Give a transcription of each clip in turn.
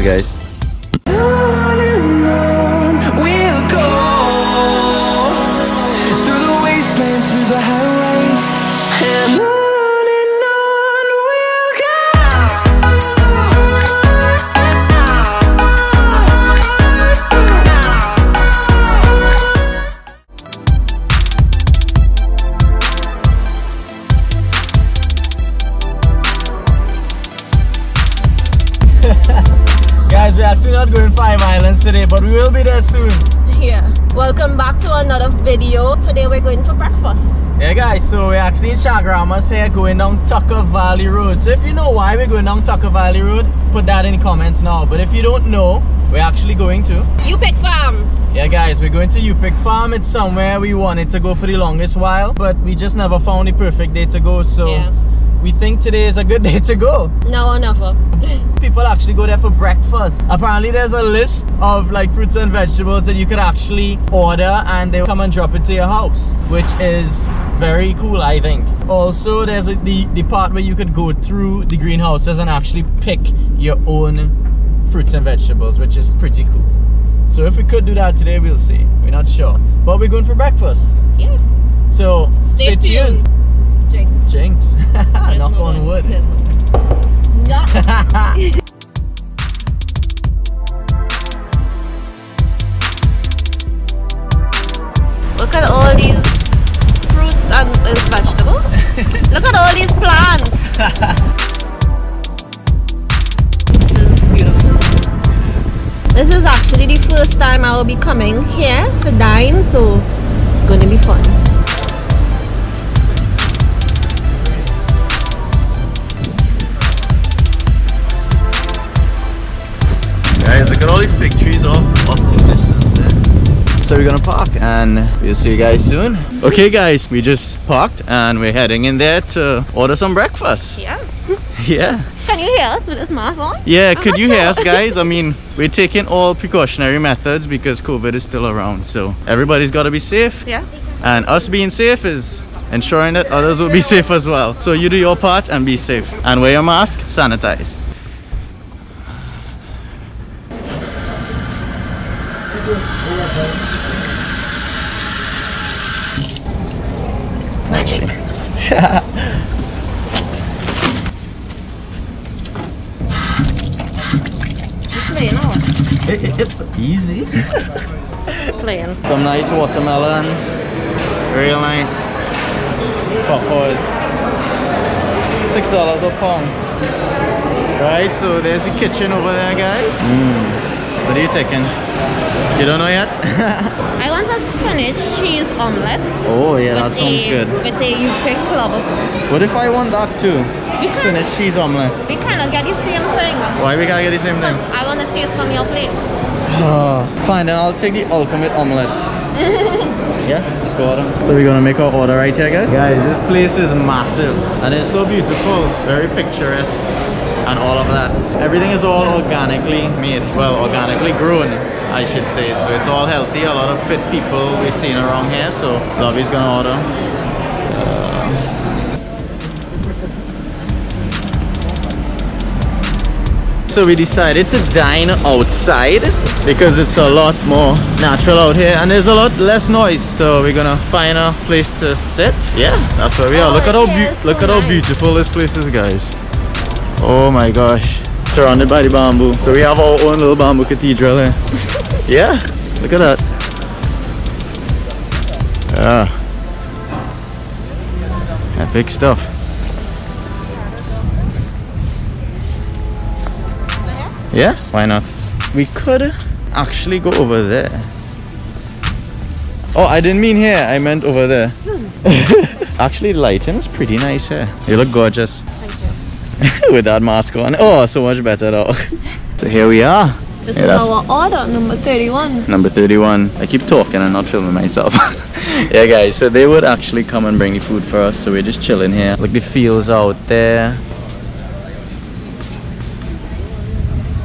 Guys. But we will be there soon. Yeah. Welcome back to another video. Today we're going for breakfast. Yeah, guys, so we're actually in Chaguaramas here going down Tucker Valley Road. So if you know why we're going down Tucker Valley Road, put that in the comments now. But if you don't know, we're actually going to. UPick farm. Yeah, guys, we're going to UPick Farm. It's somewhere we wanted to go for the longest while, but we just never found the perfect day to go. So Yeah. We think today is a good day to go. Now or never. People actually go there for breakfast. Apparently, there's a list of like fruits and vegetables that you could actually order and they'll come and drop it to your house, which is very cool, I think. Also, there's a, the, the part where you could go through the greenhouses and actually pick your own fruits and vegetables, which is pretty cool. So if we could do that today, we'll see. We're not sure. But we're going for breakfast. Yeah. So Stay, tuned. Jinx. Jinx. Knock on wood. No Look at all these fruits and uh, vegetables. Look at all these plants. this is beautiful. This is actually the first time I will be coming here to dine, so it's going to be fun. Guys, look at all these fig trees off up in distance there. So we're gonna park and we'll see you guys soon. Okay guys, we just parked and we're heading in there to order some breakfast. Yeah. Yeah. Can you hear us with this mask on? Yeah, I'm could not you hear us guys? I mean, we're taking all precautionary methods because COVID is still around. So everybody's gotta be safe. Yeah. And us being safe is ensuring that others will be safe as well. So you do your part and be safe. And wear your mask, sanitize. Magic. Plain or Easy. plain? Some nice watermelons. Real nice. Papaws. Six dollars a pound. Right, so there's a kitchen over there, guys. Mm. What are you taking? You don't know yet? I want a spinach cheese omelette. oh yeah, that sounds a- good. With a UPick club. What if I want that too? We Spinach cheese omelette. we cannot get the same thing. Why we gotta get the same thing? Because I want to taste from your plate. Oh, fine, then I'll take the ultimate omelette. yeah, let's go order. So we're gonna make our order right here, guys. Guys, this place is massive and it's so beautiful, very picturesque and all of that. Everything is all organically made, well, organically grown, I should say. So it's all healthy. A lot of fit people we're seeing around here. So Lovie's gonna order. So we decided to dine outside because it's a lot more natural out here and there's a lot less noise. So we're gonna find a place to sit. Yeah, that's where we are. Oh, look at how oh, yeah, beau- look so at how beautiful this place is, guys. Oh my gosh, surrounded by the bamboo. So we have our own little bamboo cathedral here. Eh? yeah, look at that. Yeah. Epic stuff. Yeah, why not? We could actually go over there. Oh, I didn't mean here. I meant over there. actually, the lighting is pretty nice here. You look gorgeous. Thank you. With that mask on. Oh, so much better though. so here we are. This Yeah, is that's- our order, number 31. Number 31. I keep talking and not filming myself. yeah guys, so they would actually come and bring the food for us. So we're just chilling here. Look the fields out there.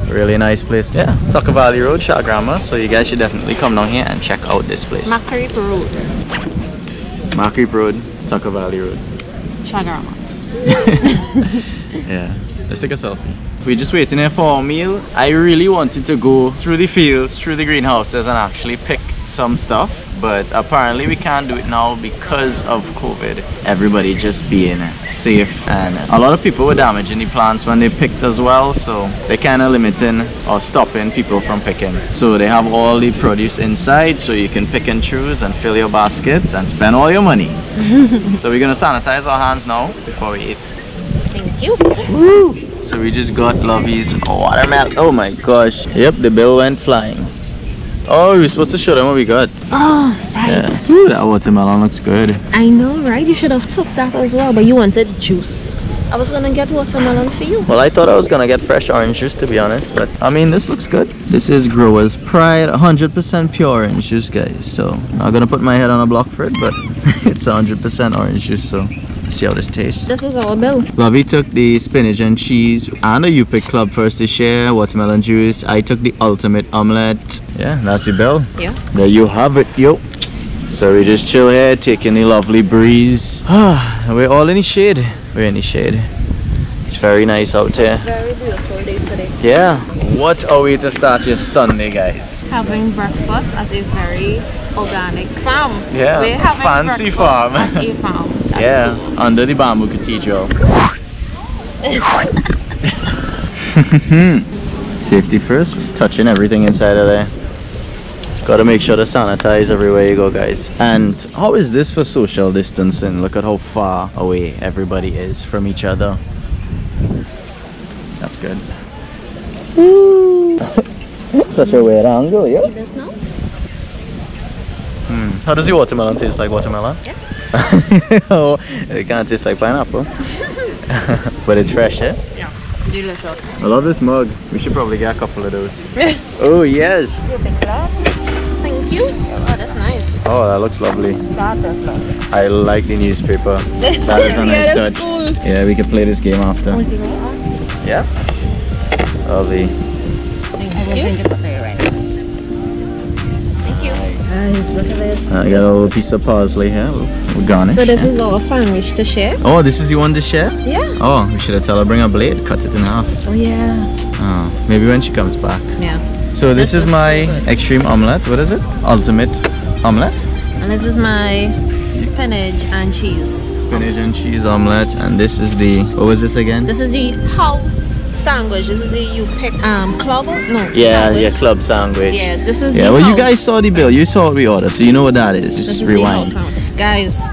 Really nice place. Yeah, Tucker Valley Road, Chagrama. So you guys should definitely come down here and check out this place. Macqueripe Road, Mark Road, Tucker Valley Road. Chaguaramas. yeah, let's take a selfie. We're just waiting here for our meal. I really wanted to go through the fields, through the greenhouses and actually pick some stuff but apparently we can't do it now because of COVID. Everybody just being safe and a lot of people were damaging the plants when they picked as well so they're kind of limiting or stopping people from picking. So they have all the produce inside so you can pick and choose and fill your baskets and spend all your money. so we're gonna sanitize our hands now before we eat. Thank you. So we just got Lovie's watermelon. Oh my gosh. Yep, the bill went flying. Oh, we were supposed to show them what we got. Oh, right. Yeah. Ooh, that watermelon looks good. I know, right? You should have took that as well, but you wanted juice. I was gonna get watermelon for you. Well, I thought I was gonna get fresh orange juice to be honest, but I mean, this looks good. This is Growers Pride, 100% pure orange juice, guys. So, not gonna put my head on a block for it, but it's 100% orange juice, so see how this tastes. This is our bill. Lovie took the spinach and cheese and a UPick Club first to share, watermelon juice. I took the ultimate omelette. Yeah, that's the bill. Yeah. There you have it, yo. So we just chill here, taking the lovely breeze. We're all in the shade. We're in the shade. It's very nice out here. Very beautiful day today. Yeah. What are we to start your Sunday, guys. Having breakfast at a very organic farm. Yeah, We're having fancy farm. At a farm. That's yeah, cool. under the bamboo cathedral. Safety first, touching everything inside of there. Gotta make sure to sanitize everywhere you go, guys. And how is this for social distancing? Look at how far away everybody is from each other. That's good. Such a weird angle, yeah. Eat this now? Hmm. How does the watermelon taste like watermelon? Yeah. oh, it kind of tastes like pineapple. but it's fresh, yeah? Yeah. Delicious. I love this mug. We should probably get a couple of those. oh, yes. Thank you. Oh, that's nice. Oh, that looks lovely. That is lovely. I like the newspaper. That is a yeah, nice that's touch. cool. Yeah, we can play this game after. Yeah. Lovely. Thank you. Thank you. Guys, look at this. I got a little piece of parsley here. We'll, we'll garnish. So this is our sandwich to share? Oh, this is the one to share? Yeah. Oh, we should have told her bring a blade, cut it in half. Oh yeah. Oh, maybe when she comes back. Yeah. So this, This is my so extreme omelette. What is it? Ultimate omelette. And this is my spinach and cheese. Spinach and cheese omelette. And this is the what was this again? This is the house sandwich. This is the you pick um club? No. yeah, sandwich. yeah, club sandwich. Yeah, this is Yeah, well, you guys saw the bill. You saw what we ordered, so you know what that is. Just This rewind. house. Guys,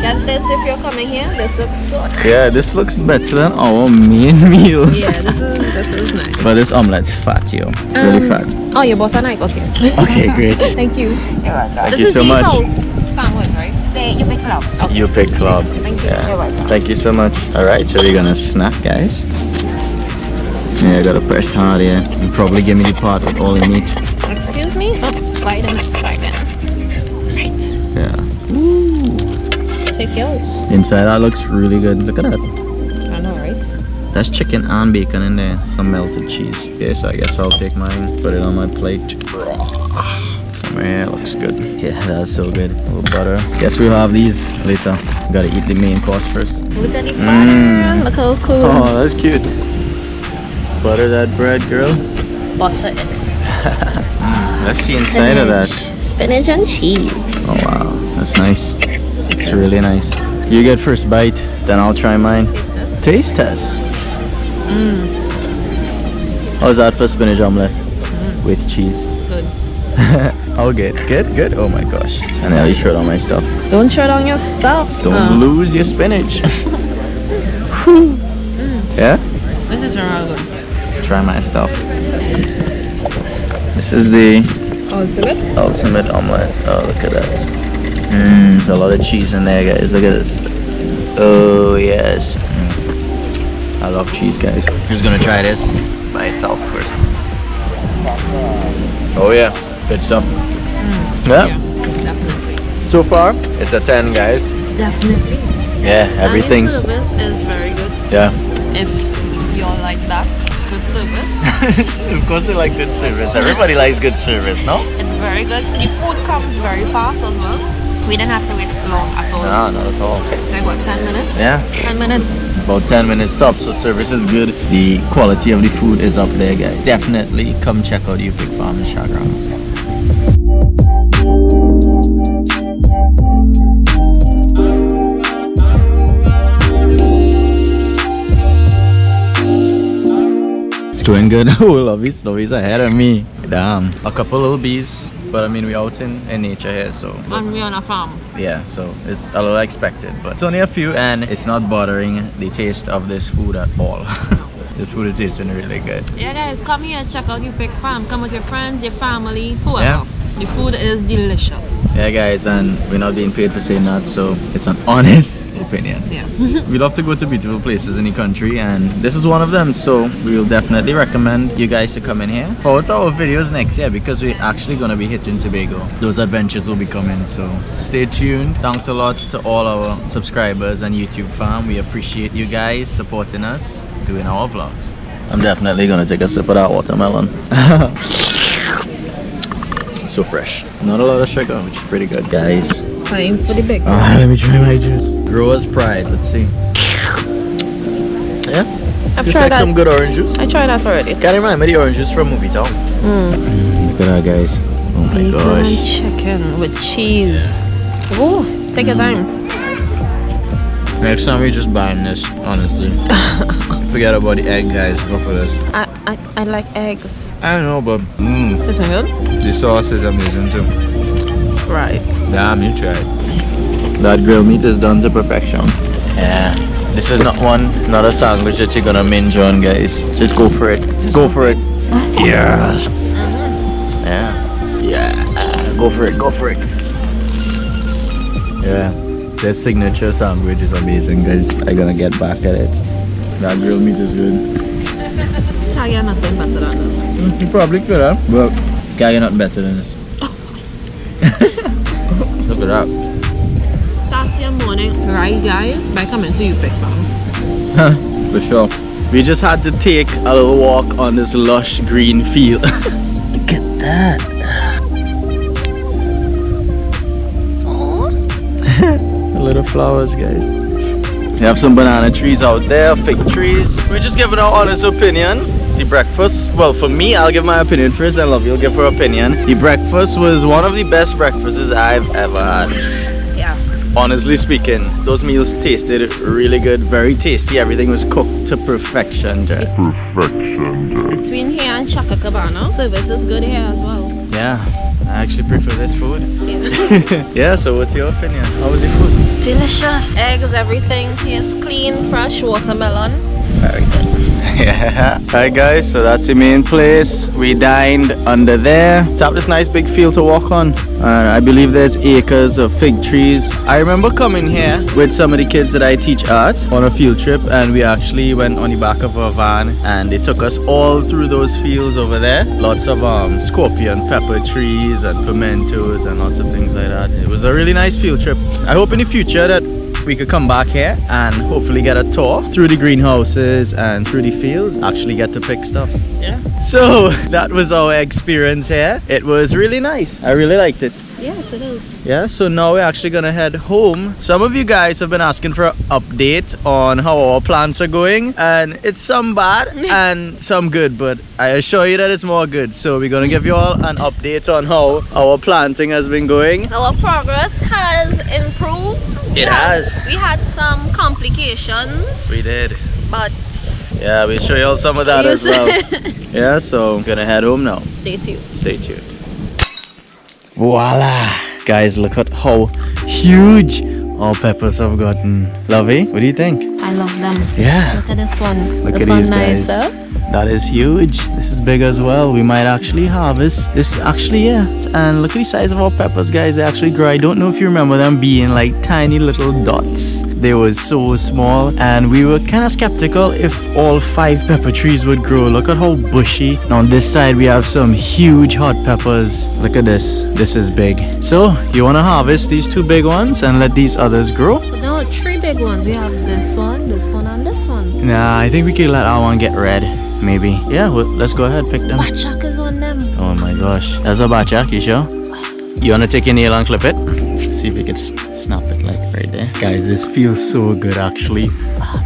get this if you're coming here. This looks so nice. Yeah, this looks better than our main meal. Yeah, this is this is nice. But this omelette's fat, yo. Really Um, fat. Oh, you bought a knife? Okay. Okay, great. Thank you. Thank this you is so the much. house sandwich, right? The UPick club. Okay. UPick club. Thank you. Yeah. You're welcome. Thank you so much. Alright, so we're gonna snack, guys. Yeah, I gotta press hard here. And probably give me the part with all the meat. Excuse me? Oh, slide in, slide in. Right. Yeah. Take yours. Inside that looks really good. Look at that. I know, right? That's chicken and bacon in there. Some melted cheese. Okay, so I guess I'll take mine, put it on my plate. Somewhere here, looks good. Yeah, that's so good. A little butter. Guess we'll have these later. Gotta eat the main course first. Look at the Mm. Look how cool. Oh, that's cute. Butter that bread, girl. Butter it. Let's see inside of that. Spinach and cheese. Oh wow, that's nice. It's really nice. You get first bite, then I'll try mine. Taste test. Mm. How's that for spinach omelette mm. with cheese? Good. Oh, good, good, good. Oh my gosh. And now you showed all my stuff. Don't shut on your stuff. Don't Oh, lose your spinach. Whew. Mm. Yeah? This is real good. Try my stuff. This is the Ultimate. ultimate omelette. Oh, look at that. Mmm, there's a lot of cheese in there, guys. Look at this. Oh, yes. Mm. I love cheese, guys. Who's gonna try this by itself first? Oh, yeah. Good stuff. Yeah. Definitely. So far, it's a 10, guys. Definitely. Yeah, everything. And the service is very good. Yeah. If you're like that, good service. of course, I like good service. Everybody likes good service, no? it's very good. The food comes very fast as well. We didn't have to wait long at all. No, not at all. Like what, 10 minutes? Yeah. 10 minutes. about 10 minutes top. So service is good. The quality of the food is up there, guys. Definitely come check out UPick Farm in Chagram. It's going good. oh, Lovie's, Lovie's ahead of me. Damn. A couple little bees. But I mean, we're out in, in nature here, so. And we're on a farm. Yeah, so it's a little expected, but it's only a few and it's not bothering the taste of this food at all. this food is tasting really good. Yeah, guys, come here, check out your pig farm. Come with your friends, your family, whoever. Yeah. The food is delicious. Yeah, guys, and we're not being paid for saying that, so it's an honest opinion. Yeah. we love to go to beautiful places in the country, and this is one of them, so we will definitely recommend you guys to come in here. Forward to our videos next year because we're actually going to be hitting Tobago. Those adventures will be coming, so stay tuned. Thanks a lot to all our subscribers and YouTube fam. We appreciate you guys supporting us, doing our vlogs. I'm definitely going to take a sip of that watermelon. so fresh. Not a lot of sugar, which is pretty good. Guys, Time for the big Ah, let me try my juice. Grower's pride. Let's see. Yeah, I've just tried like that. some good orange juice. I tried that already. Gotta remind me the orange juice from Movie Town. Mm, Look at that, guys. Oh my Bacon and gosh. chicken with cheese. Oh, take your time. Next time we just buying this, honestly. Forget about the egg, guys. Go for this. I, I, I like eggs. I don't know, but mm, Tastes good? the sauce is amazing too. Right. Damn, you tried. That grilled meat is done to perfection. Yeah. This is not one, not a sandwich that you're gonna minge on, guys. Just go for it. Go for it. Yes. Yeah. Yeah. Go for it. Go for it. Yeah. Their signature sandwich is amazing, guys. I'm gonna get back at it. That grilled meat is good. I get nothing better than this. You mm, probably could have, but guy, you're not better than this. Look at that. Start your morning right, guys, by coming to UPick Farm. For sure. We just had to take a little walk on this lush green field. Look at that. little flowers, guys. We have some banana trees out there, fig trees. We're just giving our honest opinion. The breakfast, well, for me, I'll give my opinion first, and Love, you'll give her opinion. The breakfast was one of the best breakfasts I've ever had Yeah. honestly speaking, those meals tasted really good, very tasty. Everything was cooked to perfection, Jack. Between here and Chaka Cabana, service is good here as well. Yeah, I actually prefer this food. Yeah. yeah, so what's your opinion? How was the food? Delicious. Eggs, everything tastes clean, fresh watermelon. Very good. Yeah. Guys, so that's the main place. We dined under there. It's have this nice big field to walk on. And I believe there's acres of fig trees. I remember coming here with some of the kids that I teach art on a field trip and we actually went on the back of a van and they took us all through those fields over there. Lots of um, scorpion pepper trees and pimentos and lots of things like that. It was a really nice field trip. I hope in the future that we could come back here and hopefully get a tour through the greenhouses and through the fields actually get to pick stuff. Yeah. so that was our experience here. It was really nice. I really liked it Yes, it is. yeah so now we're actually gonna head home some of you guys have been asking for an update on how our plants are going and it's some bad and some good but i assure you that it's more good so we're gonna give you all an update on how our planting has been going Our progress has improved. It has. We had some complications, we did but yeah we'll show you all some of that as well yeah so i'm gonna head home now stay tuned. Stay tuned. Voila! Guys, look at how huge our peppers have gotten. Lovie, what do you think? I love them. Yeah. Look at this one. Look this at one these guys. nicer. That is huge. This is big as well. We might actually harvest this actually, yeah. And look at the size of our peppers, guys. They actually grow. I don't know if you remember them being like tiny little dots. They were so small and we were kind of skeptical if all five pepper trees would grow. Look at how bushy. And on this side we have some huge hot peppers. Look at this. This is big. So you want to harvest these two big ones and let these others grow? No, three big ones. We have this one, this one, and this one. Nah, I think we can let our one get red. Maybe. Yeah, well, let's go ahead pick them. Bachac is on them. Oh my gosh. That's a bachac, you sure? You wanna take your nail and clip it? See if we can it there. Guys, this feels so good actually.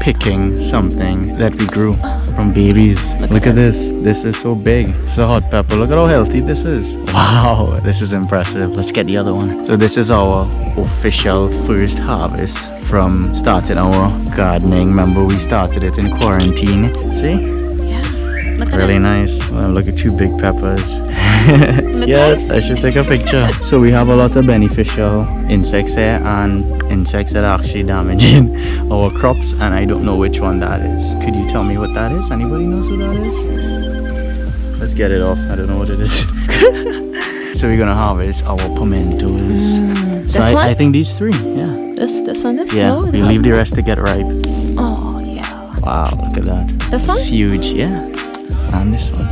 picking something that we grew from babies. Look, at this. This is so big. It's a hot pepper. Look at how healthy this is. Wow, this is impressive. Let's get the other one. So this is our official first harvest from starting our gardening. Remember we started it in quarantine. See? Yeah. Look at Really nice. Look at two big peppers. Yes. I should take a picture. so we have a lot of beneficial insects here and insects that are actually damaging our crops and I don't know which one that is. Could you tell me what that is? Anybody knows what that is? Let's get it off. I don't know what it is. so we're gonna harvest our pimentos. so Mm, this I? I think these three, yeah. This this one this Yeah, no, we leave the rest to get ripe. Oh yeah. Wow, look at that. This one? It's huge, yeah. And this one.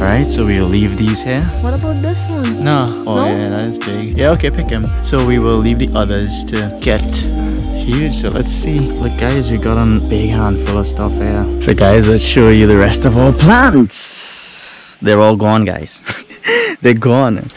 Alright, so we'll leave these here. What about this one? No. Oh No? yeah, that is big. Yeah, okay, pick him. So we will leave the others to get huge. So let's see. Look guys, we got a big handful of stuff here. So guys, let's show you the rest of our plants. They're all gone, guys. They're gone.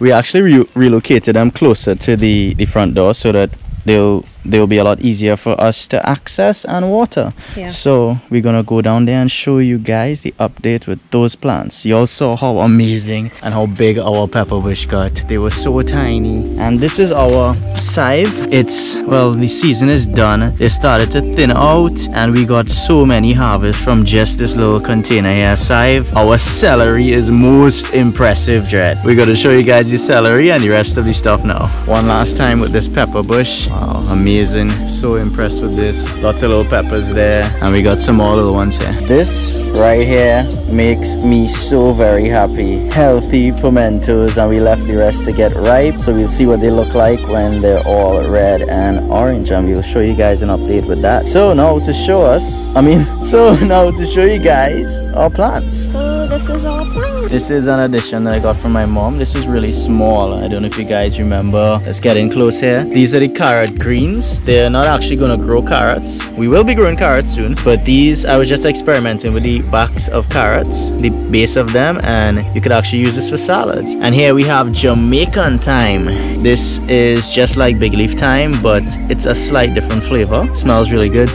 We actually re- relocated them closer to the, the front door so that they'll they'll be a lot easier for us to access and water. Yeah. So we're gonna go down there and show you guys the update with those plants. You all saw how amazing and how big our pepper bush got. They were so tiny. And this is our scythe. It's well the season is done. They started to thin out and we got so many harvests from just this little container here. Scythe. Our celery is most impressive, Dread. We're gonna show you guys the celery and the rest of the stuff now. One last time with this pepper bush. Wow, amazing. So impressed with this. Lots of little peppers there. And we got some more little ones here. This right here makes me so very happy. Healthy pimentos and we left the rest to get ripe. So we'll see what they look like when they're all red and orange. And we'll show you guys an update with that. So now to show us, I mean, so now to show you guys our plants. This is plan. This is an addition that I got from my mom. This is really small. I don't know if you guys remember. Let's get in close here. These are the carrot greens. They're not actually gonna grow carrots. We will be growing carrots soon, but these I was just experimenting with the backs of carrots, the base of them, and you could actually use this for salads. And here we have Jamaican thyme. This is just like big leaf thyme, but it's a slight different flavor. Smells really good.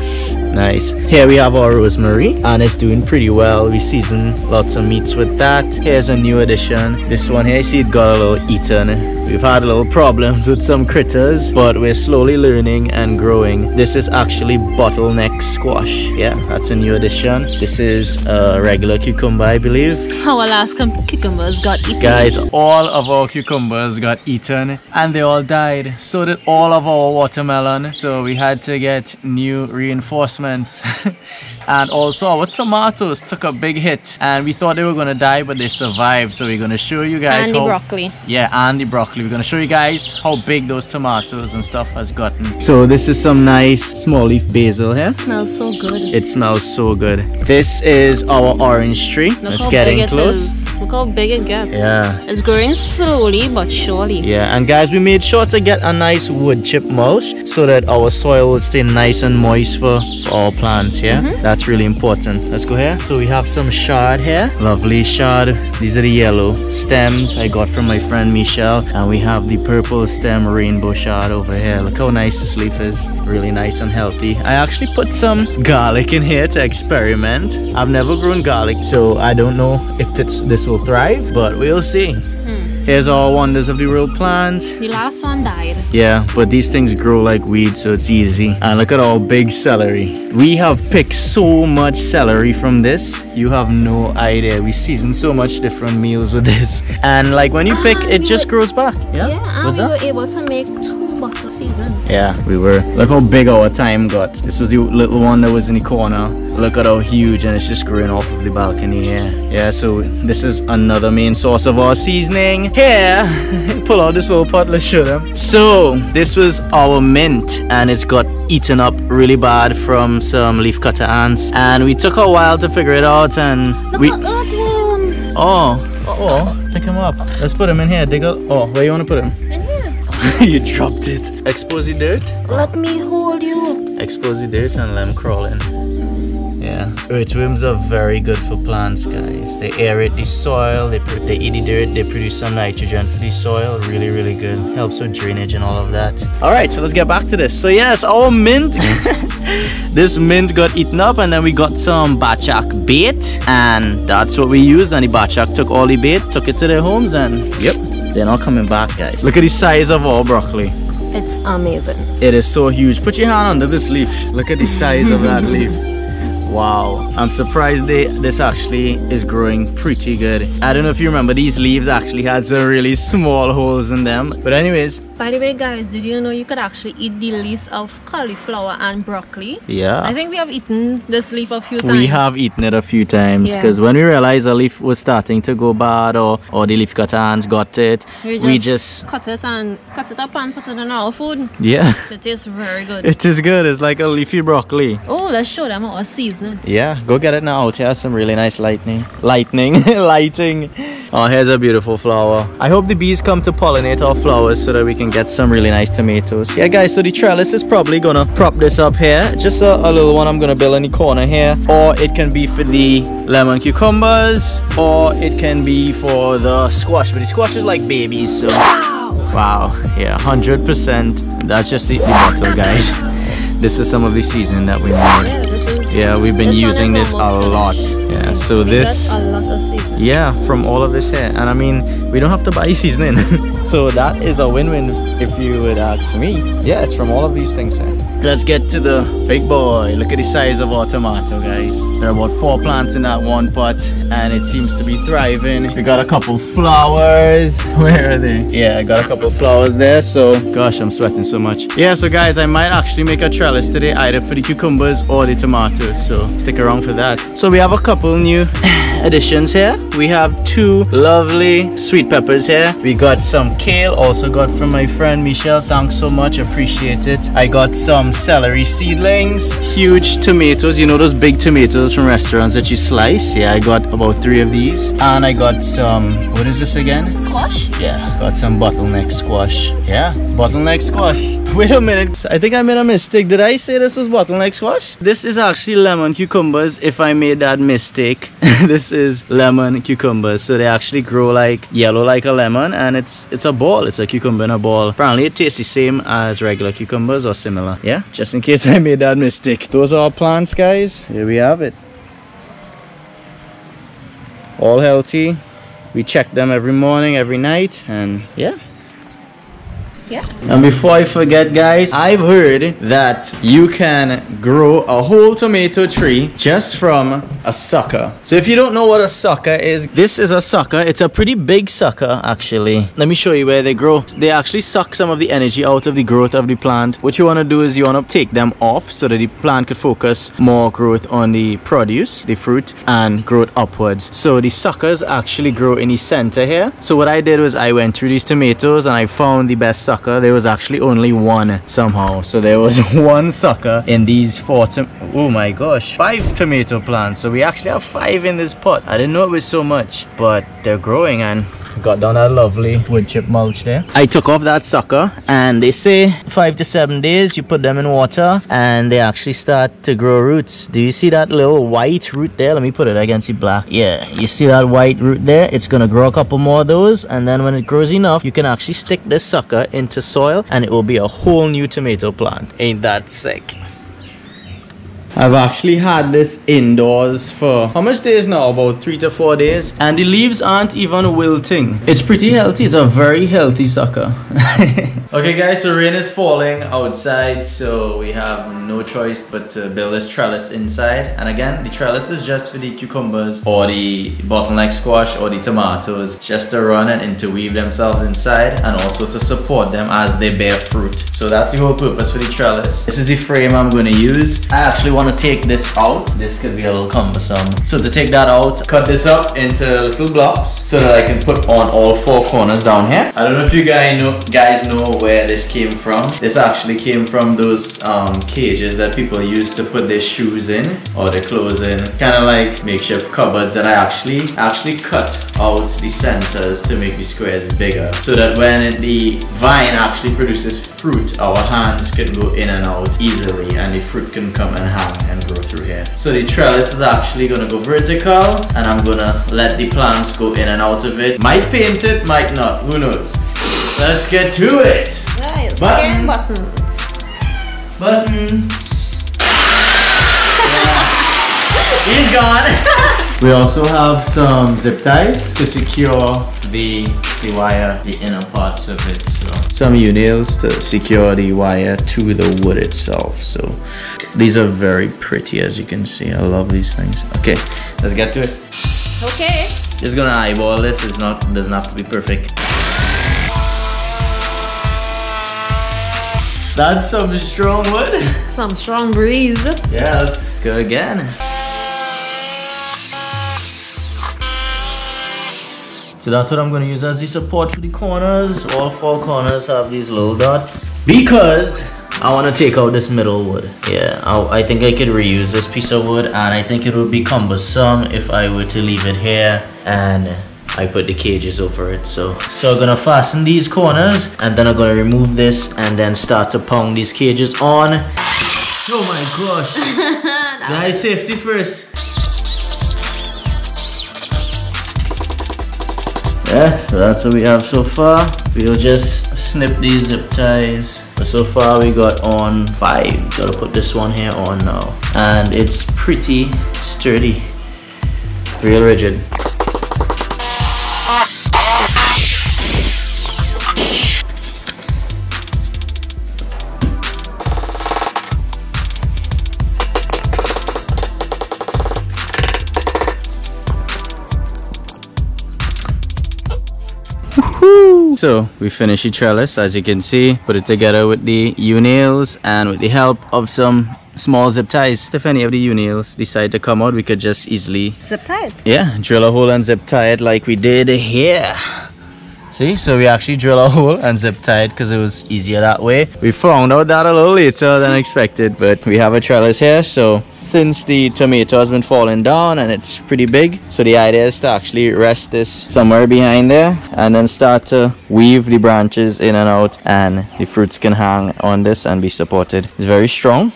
Nice. Here we have our rosemary and it's doing pretty well. We season lots of meats with that. Here's a new addition. This one here, you see it got a little eaten. We've had a little problems with some critters, but we're slowly learning and growing. This is actually bottleneck squash. Yeah, that's a new addition. This is a regular cucumber, I believe. Our last cum- cucumbers got eaten. Guys, all of our cucumbers got eaten and they all died. So did all of our watermelon. So we had to get new reinforcements. and also our tomatoes took a big hit and we thought they were gonna die but they survived. So we're gonna show you guys and the how broccoli. yeah, and the broccoli. We're gonna show you guys how big those tomatoes and stuff has gotten. So this is some nice small leaf basil here. it Smells so good. It smells so good. This is our orange tree. Look It's how getting big it close. is. Look how big it gets. Yeah. It's growing slowly but surely. Yeah, and guys, we made sure to get a nice wood chip mulch so that our soil will stay nice and moist for, for our plants, yeah? Mm-hmm. That's really important. Let's go here. So we have some chard here. Lovely chard. These are the yellow stems I got from my friend Michelle. And we have the purple stem rainbow chard over here. Look how nice this leaf is. Really nice and healthy. I actually put some garlic in here to experiment. I've never grown garlic, so I don't know if it's this will thrive, but we'll see. Here's all wonders of the world plants. The last one died. Yeah, but these things grow like weeds, so it's easy. And look at all big celery. We have picked so much celery from this. You have no idea. We season so much different meals with this. And like when you pick, Ah, it we just were- grows back. Yeah? Yeah, and What's we that? were able to make two bottle season. Yeah, we were. Look how big our thyme got. This was the little one that was in the corner. Look at how huge and it's just growing off of the balcony here. Yeah, so this is another main source of our seasoning. Here, pull out this little pot, let's show them. So, this was our mint and it's got eaten up really bad from some leaf cutter ants. And we took a while to figure it out and Look we... Oh, oh, pick him up. Let's put him in here. Dig up. Oh, where you want to put him? In here. you dropped it. Expose the dirt. Let me hold you. expose the dirt and let him crawl in. Yeah, earthworms are very good for plants, guys. They aerate the soil, they, they eat the dirt, they produce some nitrogen for the soil. Really, really good. Helps with drainage and all of that. All right, so let's get back to this. So yes, our mint. this mint got eaten up, and then we got some bachac bait, and that's what we used. And the bachac took all the bait, took it to their homes, and yep, they're not coming back, guys. Look at the size of our broccoli. It's amazing. It is so huge. Put your hand under this leaf. Look at the size of that leaf. Wow, I'm surprised they this actually is growing pretty good. I don't know if you remember these leaves actually had some really small holes in them. But anyways, By the way, guys, did you know you could actually eat the leaves of cauliflower and broccoli? yeah. I think we have eaten this leaf a few times. we have eaten it a few times Yeah. because when we realized the leaf was starting to go bad or, or the leaf cutter hands got it, We just, we just cut it and cut it up and put it in our food. yeah. It tastes very good. It is good. It's like a leafy broccoli. oh, let's show them our seasoning. Yeah, go get it now. Out here, some really nice lightning, lightning, lighting. Oh, here's a beautiful flower. I hope the bees come to pollinate our flowers so that we can get some really nice tomatoes. Yeah, guys. So the trellis is probably gonna prop this up here. Just a, a little one I'm gonna build in the corner here, or it can be for the lemon cucumbers, or it can be for the squash. But the squash is like babies, so. Wow, yeah, 100%. That's just the, the bottle, guys. This is some of the seasoning that we made. Yeah. We've been this using this a lot. finished. Yeah, so We this, a lot of seasoning. yeah, from all of this here. And I mean, we don't have to buy seasoning. so that is a win-win if you would ask me. Yeah, it's from all of these things here. Let's get to the big boy. Look at the size of our tomato, guys. There are about four plants in that one pot and it seems to be thriving. We got a couple flowers. Where are they? Yeah, I got a couple flowers there. So, gosh, I'm sweating so much. Yeah, so guys, I might actually make a trellis today either for the cucumbers or the tomatoes. So stick around for that. So we have a couple new additions here. We have two lovely sweet peppers here. We got some kale, also got from my friend Michelle. Thanks so much, appreciate it. I got some celery seedlings, huge tomatoes. You know those big tomatoes from restaurants that you slice? Yeah, I got about three of these. And I got some, what is this again? Squash? Yeah, got some bottleneck squash. Yeah, bottleneck squash. Wait a minute, I think I made a mistake. Did I say this was bottleneck squash? This is actually lemon cucumbers if I made that mistake. this is lemon cucumbers. So they actually grow like yellow like a lemon and it's it's a ball. It's a cucumber in a ball. Apparently it tastes the same as regular cucumbers or similar. Yeah, just in case I made that mistake. Those are our plants, guys. Here we have it. All healthy. We check them every morning, every night, and yeah. Yeah. And before I forget, guys, I've heard that you can grow a whole tomato tree just from a sucker. So if you don't know what a sucker is, this is a sucker. It's a pretty big sucker, actually. Let me show you where they grow. They actually suck some of the energy out of the growth of the plant. What you want to do is you want to take them off so that the plant could focus more growth on the produce, the fruit, and growth upwards. So the suckers actually grow in the center here. So what I did was I went through these tomatoes and I found the best sucker. There was actually only one somehow. So there was one sucker in these four, oh my gosh, five tomato plants. So we actually have five in this pot. I didn't know it was so much, but they're growing and got down that lovely wood chip mulch there. I took off that sucker and they say five to seven days you put them in water and they actually start to grow roots. Do you see that little white root there? Let me put it against the black. Yeah, you see that white root there? It's gonna grow a couple more of those and then when it grows enough you can actually stick this sucker into soil and it will be a whole new tomato plant. Ain't that sick? I've actually had this indoors for how much days now? About three to four days. And the leaves aren't even wilting. It's pretty healthy. It's a very healthy sucker. okay guys, so rain is falling outside. So we have no choice but to build this trellis inside. And again, the trellis is just for the cucumbers or the bottleneck squash or the tomatoes. Just to run and interweave themselves inside and also to support them as they bear fruit. So that's the whole purpose for the trellis. This is the frame I'm going to use. I actually want to take this out. This could be a little cumbersome. So to take that out, cut this up into little blocks so that I can put on all four corners down here. I don't know if you guys know guys know where this came from. This actually came from those um, cages that people use to put their shoes in or their clothes in. Kind of like makeshift cupboards and I actually actually cut out the centers to make the squares bigger so that when the vine actually produces fruit, our hands can go in and out easily and the fruit can come and have hang and grow through here. So the trellis is actually gonna go vertical and I'm gonna let the plants go in and out of it. Might paint it, might not, who knows. Let's get to it. Nice. Buttons. Scan buttons. Buttons. Yeah. He's gone. we also have some zip ties to secure the the wire, the inner parts of it. So some U-nails to secure the wire to the wood itself. So these are very pretty as you can see. I love these things. Okay, let's get to it. Okay. Just gonna eyeball this. It's not doesn't have to be perfect. That's some strong wood. Some strong breeze. Yeah, let's go again. So that's what I'm gonna use as the support for the corners. All four corners have these little dots. Because I wanna take out this middle wood. Yeah, I, I think I could reuse this piece of wood and I think it would be cumbersome if I were to leave it here and I put the cages over it. So, so I'm gonna fasten these corners and then I'm gonna remove this and then start to pound these cages on. Oh my gosh. Guys, safety first. Yeah, so that's what we have so far. We'll just snip these zip ties. So far we got on five. Gotta put this one here on now. And it's pretty sturdy. Real rigid. So we finished the trellis as you can see, put it together with the U-nails and with the help of some small zip ties. If any of the U-nails decide to come out, we could just easily, Zip tied. yeah, drill a hole and zip tie it like we did here. See, so we actually drill a hole and zip tied because it was easier that way. We found out that a little later than expected, but we have a trellis here. So since the tomato has been falling down and it's pretty big, so the idea is to actually rest this somewhere behind there and then start to weave the branches in and out and the fruits can hang on this and be supported. It's very strong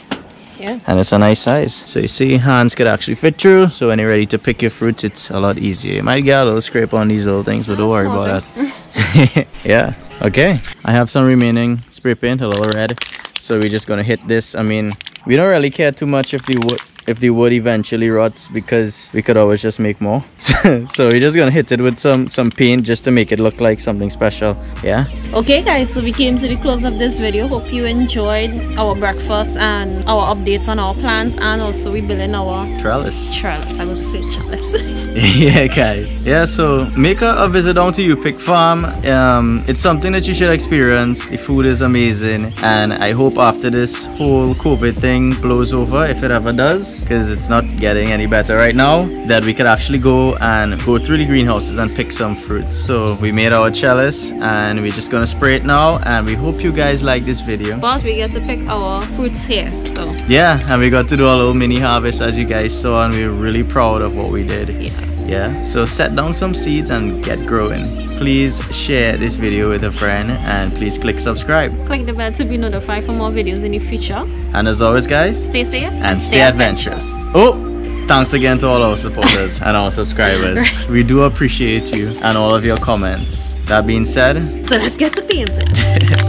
Yeah. and it's a nice size. So you see hands could actually fit through. So when you're ready to pick your fruits, it's a lot easier. You might get a little scrape on these little things, but don't worry about that. yeah. Okay. I have some remaining spray paint, a little red. So we're just gonna hit this. I mean, we don't really care too much if the wood if the wood eventually rots because we could always just make more. so we're just gonna hit it with some some paint just to make it look like something special. Yeah. Okay guys, so we came to the close of this video. Hope you enjoyed our breakfast and our updates on our plans and also we building our Trellis. trellis. I would say trellis. yeah guys. Yeah so make a, a visit down to UPick farm. Um it's something that you should experience. The food is amazing. And i hope after this whole covid thing blows over if it ever does because it's not getting any better right now that we could actually go and go through the greenhouses and pick some fruits. So we made our chalice and we're just gonna spray it now and we hope you guys like this video. But we get to pick our fruits here. So. Yeah and we got to do a little mini harvest as you guys saw and we're really proud of what we did. Yeah. Yeah? So set down some seeds and get growing. Please share this video with a friend and please click subscribe. Click the bell to be notified for more videos in the future. and as always guys Stay safe and stay adventurous. Oh thanks again to all our supporters and our subscribers. We do appreciate you and all of your comments. That being said So let's get to painting.